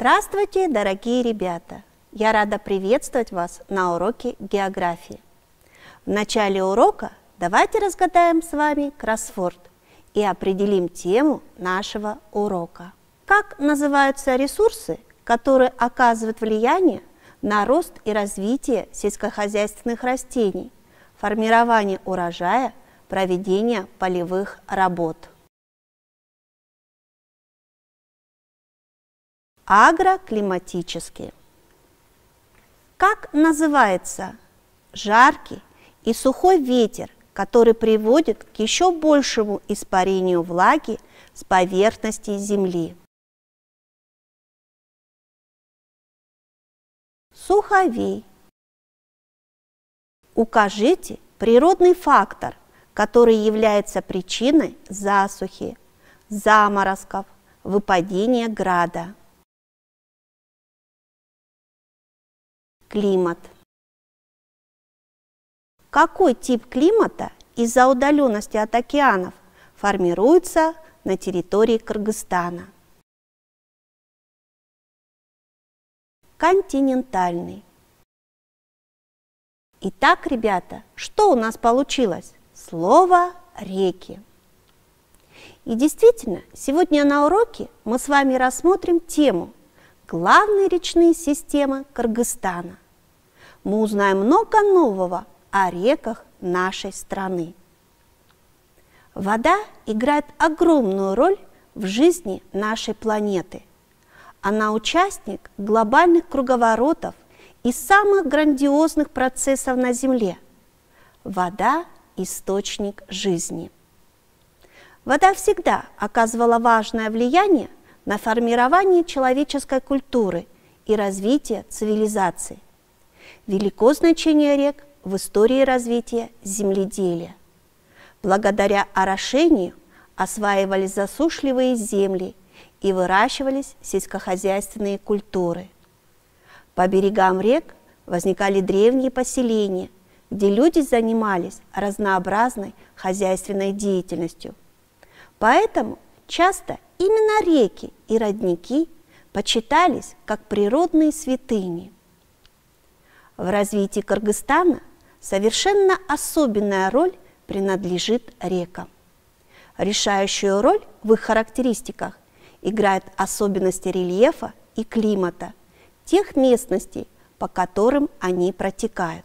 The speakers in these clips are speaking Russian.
Здравствуйте, дорогие ребята! Я рада приветствовать вас на уроке географии. В начале урока давайте разгадаем с вами кроссворд и определим тему нашего урока. Как называются ресурсы, которые оказывают влияние на рост и развитие сельскохозяйственных растений, формирование урожая, проведение полевых работ? Агроклиматические. Как называется жаркий и сухой ветер, который приводит к еще большему испарению влаги с поверхности Земли? Суховей. Укажите природный фактор, который является причиной засухи, заморозков, выпадения града. Климат. Какой тип климата из-за удаленности от океанов формируется на территории Кыргызстана? Континентальный. Итак, ребята, что у нас получилось? Слово «реки». И действительно, сегодня на уроке мы с вами рассмотрим тему главные речные системы Кыргызстана. Мы узнаем много нового о реках нашей страны. Вода играет огромную роль в жизни нашей планеты. Она участник глобальных круговоротов и самых грандиозных процессов на Земле. Вода – источник жизни. Вода всегда оказывала важное влияние на формирование человеческой культуры и развитие цивилизации. Велико значение рек в истории развития земледелия. Благодаря орошению осваивались засушливые земли и выращивались сельскохозяйственные культуры. По берегам рек возникали древние поселения, где люди занимались разнообразной хозяйственной деятельностью. Поэтому часто Именно реки и родники почитались как природные святыни. В развитии Кыргызстана совершенно особенная роль принадлежит рекам. Решающую роль в их характеристиках играют особенности рельефа и климата тех местностей, по которым они протекают.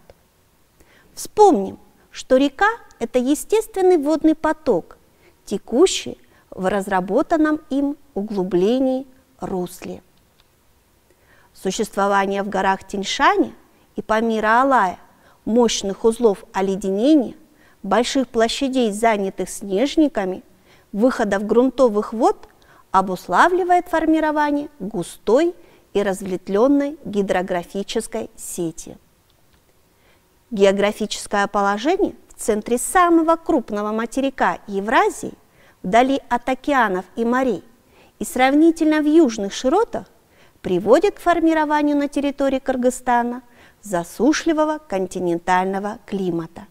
Вспомним, что река – это естественный водный поток, текущий в разработанном им углублении русле. Существование в горах Тиньшане и Памира Алая мощных узлов оледенения, больших площадей, занятых снежниками, выходов грунтовых вод обуславливает формирование густой и разветвленной гидрографической сети. Географическое положение в центре самого крупного материка Евразии вдали от океанов и морей и сравнительно в южных широтах приводит к формированию на территории Кыргызстана засушливого континентального климата.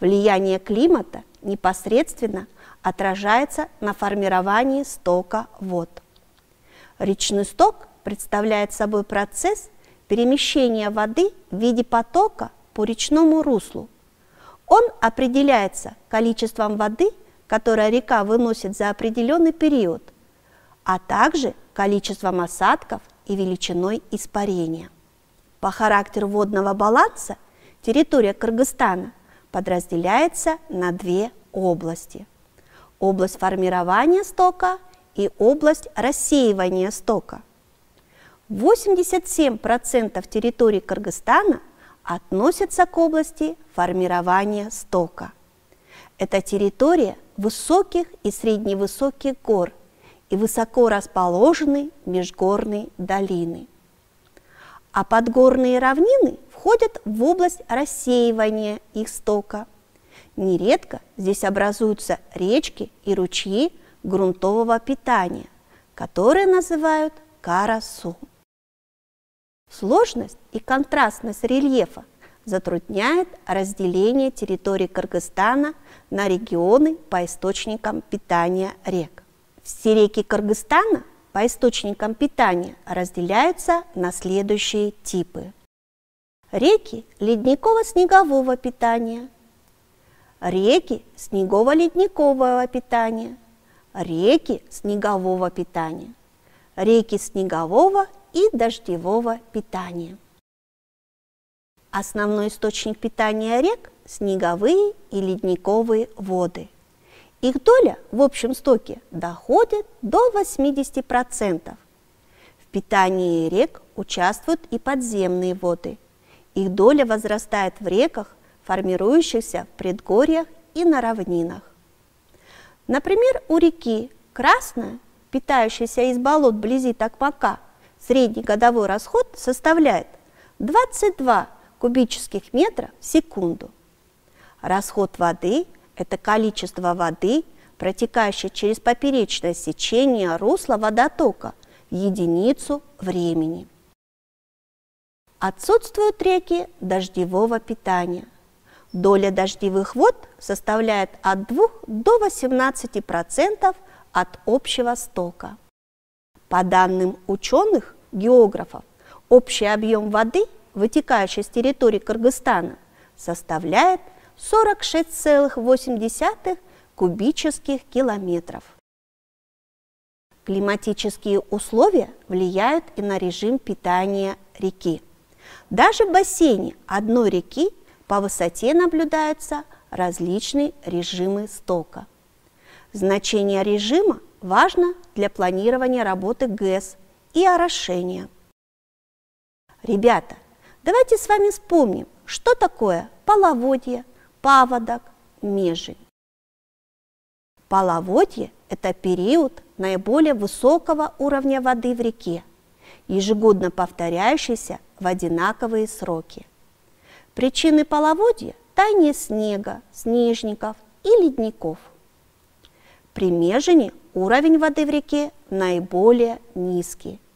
Влияние климата непосредственно отражается на формировании стока вод. Речной сток представляет собой процесс перемещения воды в виде потока по речному руслу. Он определяется количеством воды – которое река выносит за определенный период, а также количеством осадков и величиной испарения. По характеру водного баланса территория Кыргызстана подразделяется на две области. Область формирования стока и область рассеивания стока. 87% территории Кыргызстана относятся к области формирования стока. Это территория высоких и средневысоких гор и высоко расположенной межгорной долины. А подгорные равнины входят в область рассеивания их стока. Нередко здесь образуются речки и ручьи грунтового питания, которые называют карасу. Сложность и контрастность рельефа затрудняет разделение территории Кыргызстана на регионы по источникам питания рек. Все реки Кыргызстана по источникам питания разделяются на следующие типы. Реки ледниково-снегового питания, реки снегово-ледникового питания, реки снегового питания, реки снегового и дождевого питания. Основной источник питания рек – снеговые и ледниковые воды. Их доля в общем стоке доходит до 80%. В питании рек участвуют и подземные воды. Их доля возрастает в реках, формирующихся в предгорьях и на равнинах. Например, у реки Красная, питающейся из болот вблизи Токмака, средний годовой расход составляет 22 кубических метра в секунду. Расход воды – это количество воды, протекающей через поперечное сечение русла водотока в единицу времени. Отсутствуют реки дождевого питания. Доля дождевых вод составляет от 2 до 18% от общего стока. По данным ученых, географов, общий объем воды – вытекающей с территории Кыргызстана, составляет 46,8 кубических километров. Климатические условия влияют и на режим питания реки. Даже в бассейне одной реки по высоте наблюдаются различные режимы стока. Значение режима важно для планирования работы ГЭС и орошения. Ребята, Давайте с вами вспомним, что такое половодье, паводок, межень. Половодье – это период наиболее высокого уровня воды в реке, ежегодно повторяющийся в одинаковые сроки. Причины половодья – таяние снега, снежников и ледников. При межени уровень воды в реке наиболее низкий –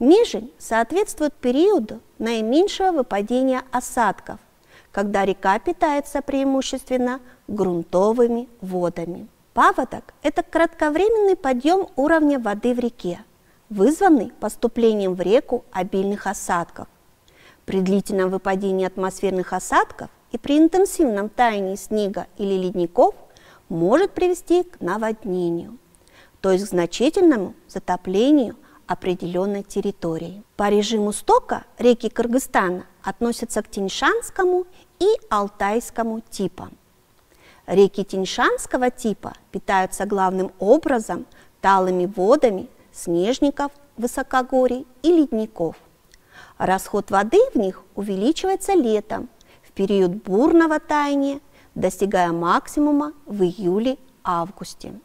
Межень соответствует периоду наименьшего выпадения осадков, когда река питается преимущественно грунтовыми водами. Паводок – это кратковременный подъем уровня воды в реке, вызванный поступлением в реку обильных осадков. При длительном выпадении атмосферных осадков и при интенсивном таянии снега или ледников может привести к наводнению, то есть к значительному затоплению – определенной территории. По режиму стока реки Кыргызстана относятся к Тиньшанскому и Алтайскому типам. Реки Тиньшанского типа питаются главным образом талыми водами снежников, высокогорий и ледников. Расход воды в них увеличивается летом, в период бурного таяния, достигая максимума в июле-августе.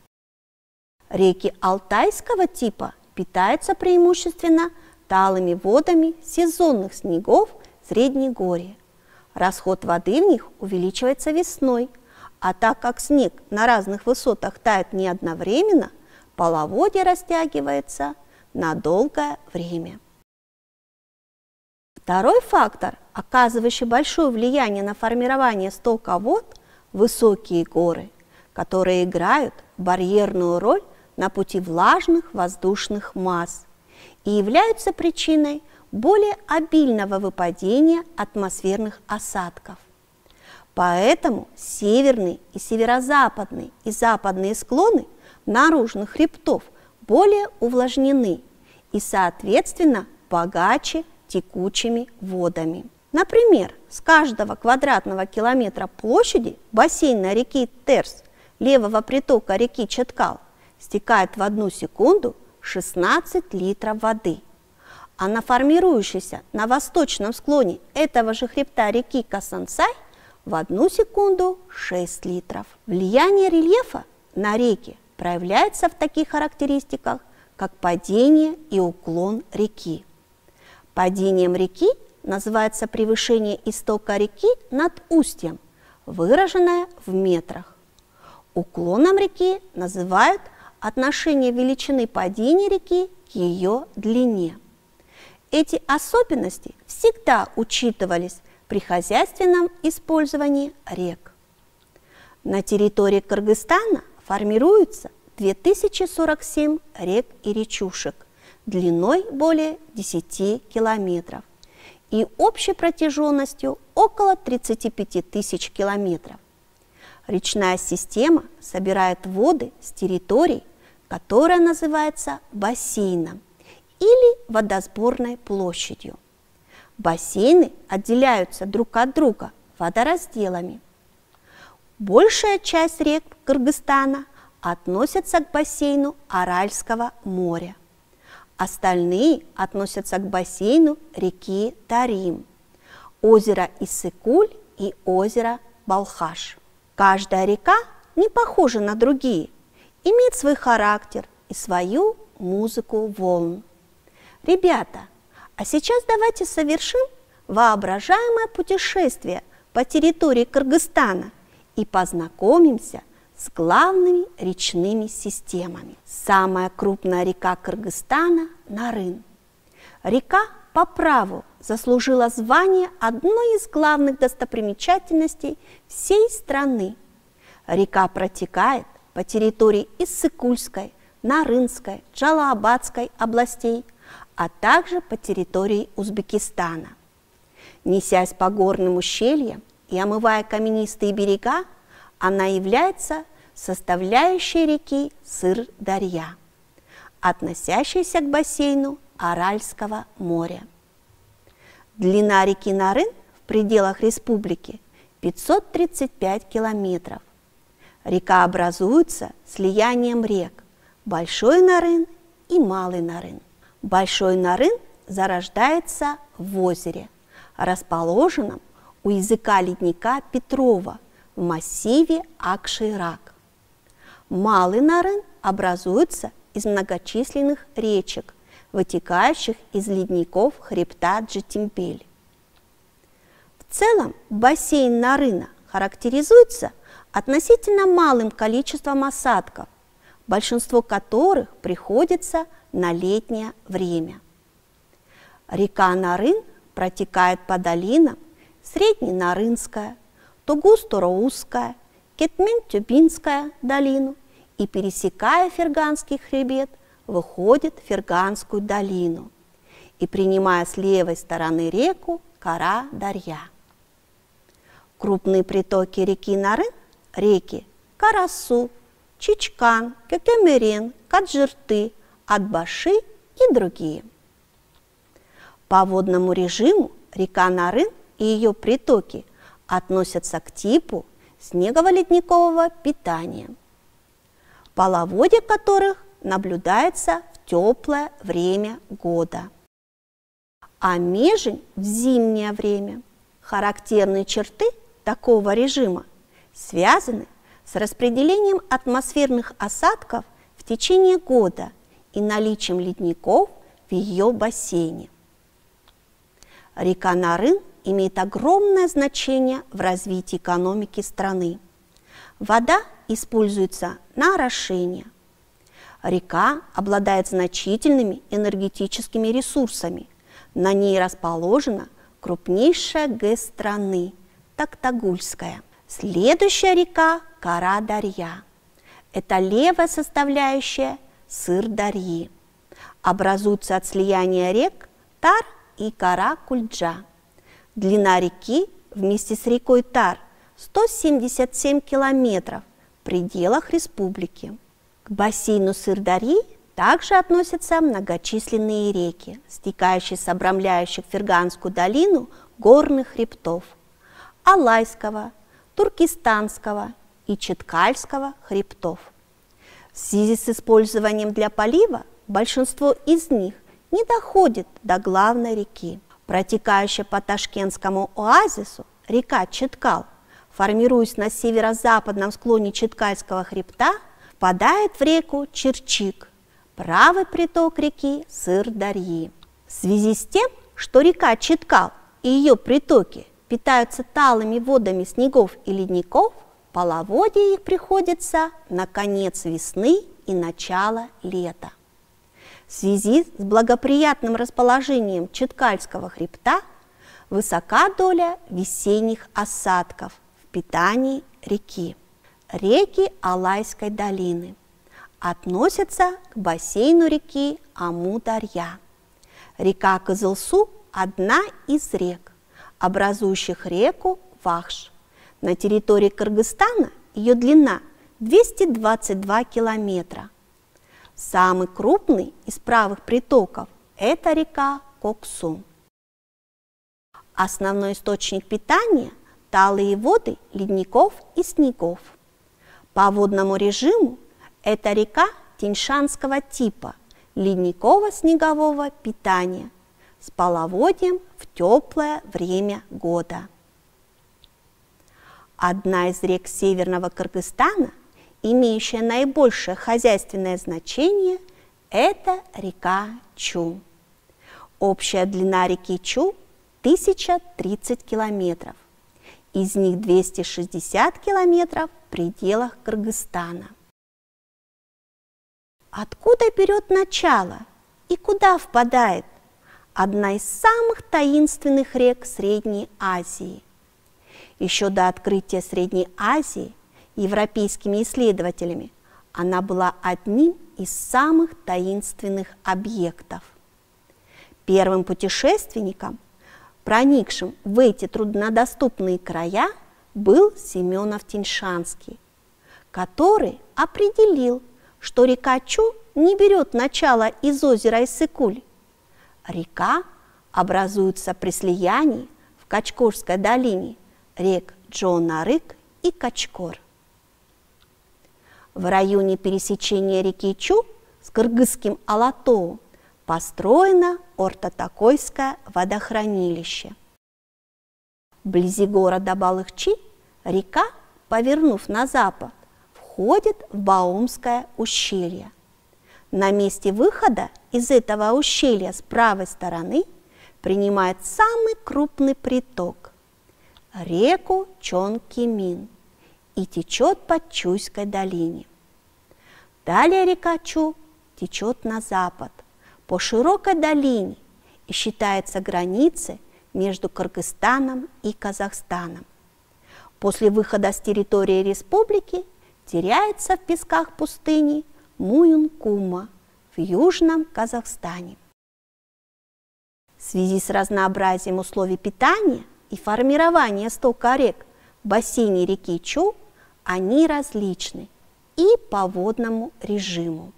Реки Алтайского типа питается преимущественно талыми водами сезонных снегов Среднегорья. Расход воды в них увеличивается весной, а так как снег на разных высотах тает не одновременно, половодье растягивается на долгое время. Второй фактор, оказывающий большое влияние на формирование стока вод – высокие горы, которые играют барьерную роль на пути влажных воздушных масс и являются причиной более обильного выпадения атмосферных осадков. Поэтому северные и северо-западные и западные склоны наружных хребтов более увлажнены и, соответственно, богаче текучими водами. Например, с каждого квадратного километра площади бассейна реки Терс, левого притока реки Четкал, стекает в одну секунду 16 литров воды. А на формирующейся на восточном склоне этого же хребта реки Касансай в одну секунду 6 литров. Влияние рельефа на реки проявляется в таких характеристиках, как падение и уклон реки. Падением реки называется превышение истока реки над устьем, выраженное в метрах. Уклоном реки называют отношение величины падения реки к ее длине. Эти особенности всегда учитывались при хозяйственном использовании рек. На территории Кыргызстана формируются 2047 рек и речушек, длиной более 10 километров и общей протяженностью около 35 тысяч километров. Речная система собирает воды с территорий, которая называется бассейном или водосборной площадью. Бассейны отделяются друг от друга водоразделами. Большая часть рек Кыргызстана относятся к бассейну Аральского моря. Остальные относятся к бассейну реки Тарим, озера Иссыкуль и озера Балхаш. Каждая река не похожа на другие, имеет свой характер и свою музыку волн. Ребята, а сейчас давайте совершим воображаемое путешествие по территории Кыргызстана и познакомимся с главными речными системами. Самая крупная река Кыргызстана – Нарын. Река по праву заслужила звание одной из главных достопримечательностей всей страны. Река протекает по территории Иссыкульской, Нарынской, Джалаабадской областей, а также по территории Узбекистана. Несясь по горным ущельям и омывая каменистые берега, она является составляющей реки Сыр-Дарья, относящейся к бассейну Аральского моря. Длина реки Нарын в пределах республики 535 километров. Река образуется слиянием рек Большой Нарын и Малый Нарын. Большой Нарын зарождается в озере, расположенном у языка ледника Петрова в массиве Акширак. Малый Нарын образуется из многочисленных речек, вытекающих из ледников хребта Джетимпель. В целом бассейн Нарына характеризуется относительно малым количеством осадков, большинство которых приходится на летнее время. Река Нарын протекает по долинам Средненарынская, Тугус-Туроузская, Кетмен-Тюбинская долину и, пересекая Ферганский хребет – выходит в Ферганскую долину и принимая с левой стороны реку Кара-Дарья. Крупные притоки реки Нарын – реки Карасу, Чичкан, Кекемерен, Каджирты, Адбаши и другие. По водному режиму река Нарын и ее притоки относятся к типу снегово-ледникового питания, половодье которых наблюдается в теплое время года. А межень в зимнее время. Характерные черты такого режима связаны с распределением атмосферных осадков в течение года и наличием ледников в ее бассейне. Река Нарын имеет огромное значение в развитии экономики страны. Вода используется на орошение, Река обладает значительными энергетическими ресурсами. На ней расположена крупнейшая ГЭС страны – Токтагульская. Следующая река – Кара-Дарья. Это левая составляющая Сыр-Дарьи. Образуются от слияния рек Тар и Кара-Кульджа. Длина реки вместе с рекой Тар 177 километров в пределах республики. К бассейну Сырдари также относятся многочисленные реки, стекающие с обрамляющих Ферганскую долину горных хребтов – Алайского, Туркестанского и Четкальского хребтов. В связи с использованием для полива большинство из них не доходит до главной реки. Протекающая по Ташкентскому оазису река Четкал, формируясь на северо-западном склоне Четкальского хребта – впадает в реку Черчик, правый приток реки Сыр-Дарьи. В связи с тем, что река Читкал и ее притоки питаются талыми водами снегов и ледников, половодье их приходится на конец весны и начало лета. В связи с благоприятным расположением Читкальского хребта высока доля весенних осадков в питании реки реки Алайской долины. относятся к бассейну реки Амударья. Река Кызылсу – одна из рек, образующих реку Вахш. На территории Кыргызстана ее длина 222 километра. Самый крупный из правых притоков – это река Коксу. Основной источник питания – талые воды ледников и снегов. По водному режиму это река Тиньшанского типа ледниково-снегового питания с половодьем в теплое время года. Одна из рек Северного Кыргызстана, имеющая наибольшее хозяйственное значение, это река Чу. Общая длина реки Чу 1030 километров. Из них 260 километров пределах Кыргызстана. Откуда берет начало и куда впадает одна из самых таинственных рек Средней Азии? Еще до открытия Средней Азии европейскими исследователями она была одним из самых таинственных объектов. Первым путешественником, проникшим в эти труднодоступные края, был Семенов Тиньшанский, который определил, что река Чу не берет начало из озера Иссыкуль. Река образуется при слиянии в Качкорской долине рек Джонарык и Качкор. В районе пересечения реки Чу с кыргызским Алатоу построено Ортотакойское водохранилище. Вблизи города Балыхчи река, повернув на запад, входит в Баумское ущелье. На месте выхода из этого ущелья с правой стороны принимает самый крупный приток – реку Чонкимин и течет по Чуйской долине. Далее река Чу течет на запад по широкой долине и считается границей между Кыргызстаном и Казахстаном. После выхода с территории республики теряется в песках пустыни Муюнкума в Южном Казахстане. В связи с разнообразием условий питания и формирования стока рек в бассейне реки Чу они различны и по водному режиму.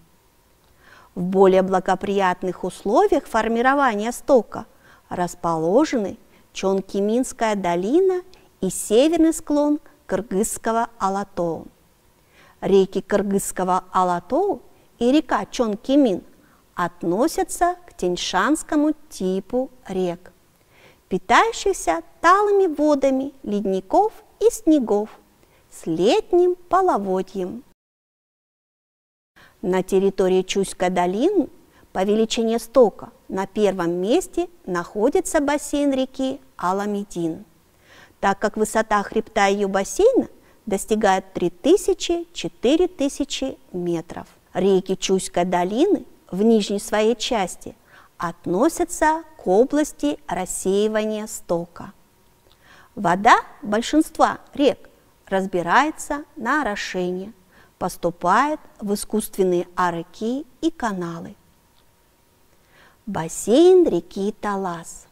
В более благоприятных условиях формирования стока расположены Чонкиминская долина и северный склон Кыргызского Алатоу реки Кыргызского Алатоу и река Чонкимин относятся к теньшанскому типу рек, питающихся талыми водами ледников и снегов с летним половодьем. На территории Чуйской долины по величине стока на первом месте находится бассейн реки Аламедин, так как высота хребта ее бассейна достигает 3000-4000 метров. Реки Чуйской долины в нижней своей части относятся к области рассеивания стока. Вода большинства рек разбирается на орошение, поступает в искусственные арыки и каналы. Бассейн реки Талас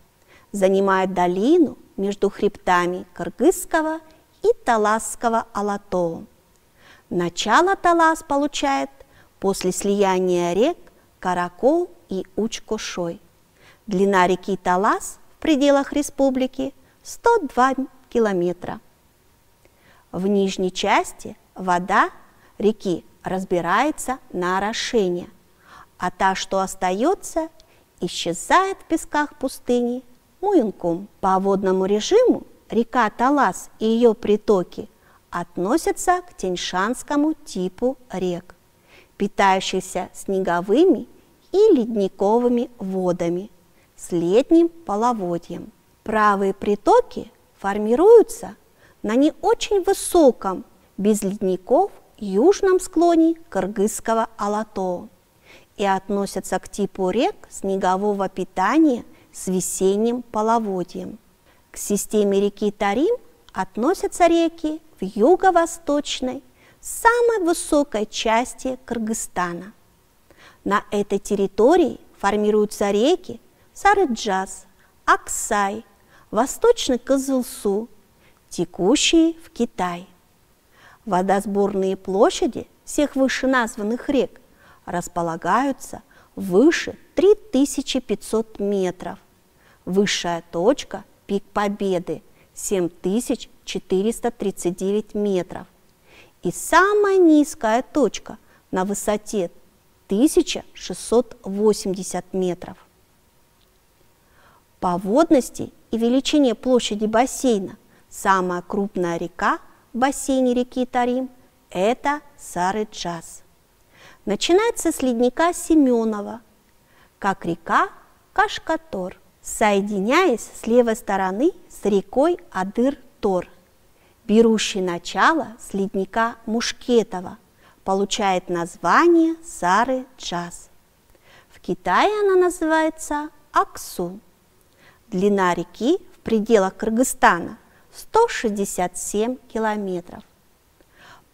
занимает долину между хребтами Кыргызского и Таласского Алатоу. Начало Талас получает после слияния рек Каракол и Учкошой. Длина реки Талас в пределах республики 102 километра. В нижней части вода реки разбирается на орошение, а та, что остается, исчезает в песках пустыни Муинкум. По водному режиму река Талас и ее притоки относятся к теньшанскому типу рек, питающихся снеговыми и ледниковыми водами с летним половодьем. Правые притоки формируются на не очень высоком, без ледников, южном склоне Кыргызского Алатоу и относятся к типу рек снегового питания с весенним половодьем. К системе реки Тарим относятся реки в юго-восточной самой высокой части Кыргызстана. На этой территории формируются реки Сарыджаз, Аксай, Восточный Кызылсу, текущие в Китай. Водосборные площади всех вышеназванных рек располагаются выше 3500 метров. Высшая точка – пик Победы – 7439 метров. И самая низкая точка на высоте 1680 метров. По водности и величине площади бассейна самая крупная река в бассейне реки Тарим – это Сарыджаз. Начинается с ледника Семенова, как река Кашкатор, соединяясь с левой стороны с рекой Адыр-Тор, берущей начало с ледника Мушкетова, получает название Сары-Джаз. В Китае она называется Аксу. Длина реки в пределах Кыргызстана 167 километров.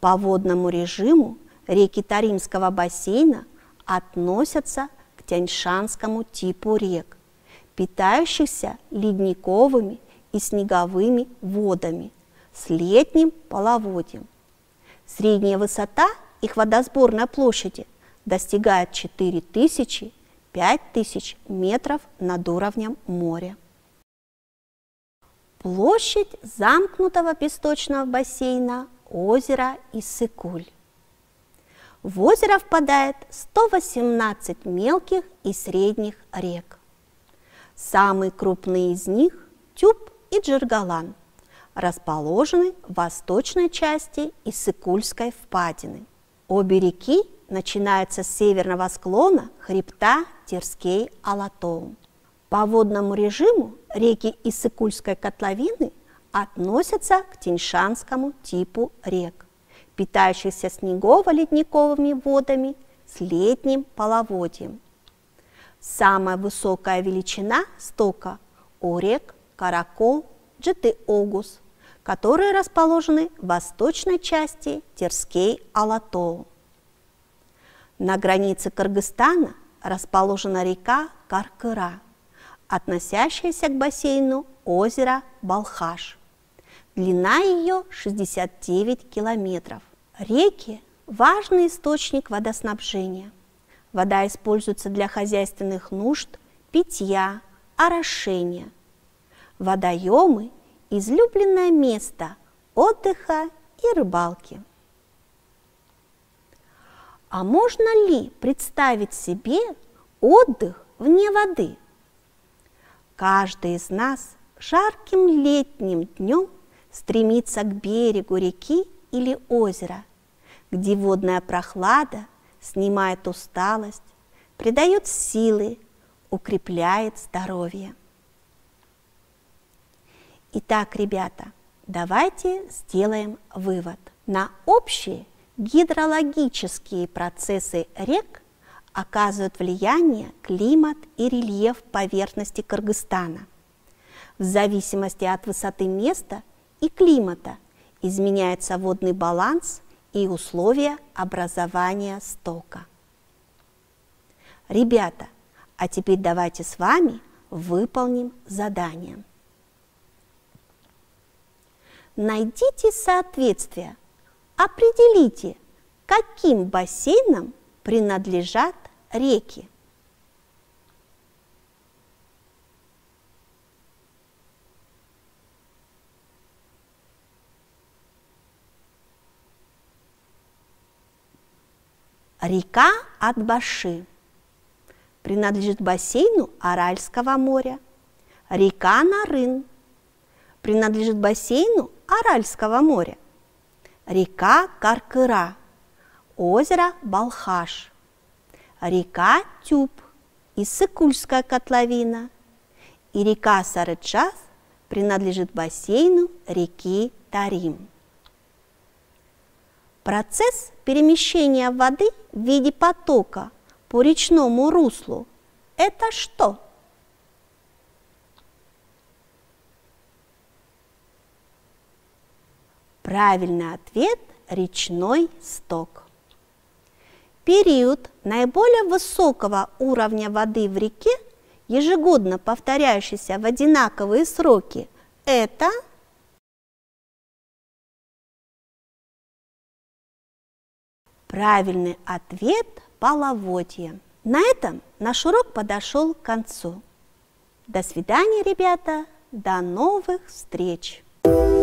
По водному режиму реки Таримского бассейна относятся к Тяньшанскому типу рек, питающихся ледниковыми и снеговыми водами с летним половодьем. Средняя высота их водосборной площади достигает 4000-5000 метров над уровнем моря. Площадь замкнутого песочного бассейна озера Иссыкуль. В озеро впадает 118 мелких и средних рек. Самые крупные из них – Тюб и Джергалан, расположены в восточной части Иссыкульской впадины. Обе реки начинаются с северного склона хребта Терскей-Алатоум. По водному режиму реки Иссыкульской котловины относятся к Тиньшанскому типу рек, питающихся снегово-ледниковыми водами с летним половодьем. Самая высокая величина стока у рек Каракол, Джеты-Огус, которые расположены в восточной части Терскей-Алатоу. На границе Кыргызстана расположена река Каркыра – относящаяся к бассейну озера Балхаш. Длина ее 69 километров. Реки – важный источник водоснабжения. Вода используется для хозяйственных нужд, питья, орошения. Водоемы – излюбленное место отдыха и рыбалки. А можно ли представить себе отдых вне воды? Каждый из нас жарким летним днем стремится к берегу реки или озера, где водная прохлада снимает усталость, придает силы, укрепляет здоровье. Итак, ребята, давайте сделаем вывод. На общие гидрологические процессы рек оказывают влияние климат и рельеф поверхности Кыргызстана. В зависимости от высоты места и климата изменяется водный баланс и условия образования стока. Ребята, а теперь давайте с вами выполним задание. Найдите соответствие, определите, каким бассейном принадлежат реки. Река Атбаши принадлежит бассейну Аральского моря. Река Нарын принадлежит бассейну Аральского моря. Река Каркыра, озеро Балхаш, река Тюб, Иссыкульская котловина и река Сарыджаз принадлежит бассейну реки Тарим. Процесс перемещения воды в виде потока по речному руслу – это что? Правильный ответ – речной сток. Период наиболее высокого уровня воды в реке, ежегодно повторяющийся в одинаковые сроки, это правильный ответ – половодье. На этом наш урок подошел к концу. До свидания, ребята! До новых встреч! Thank you.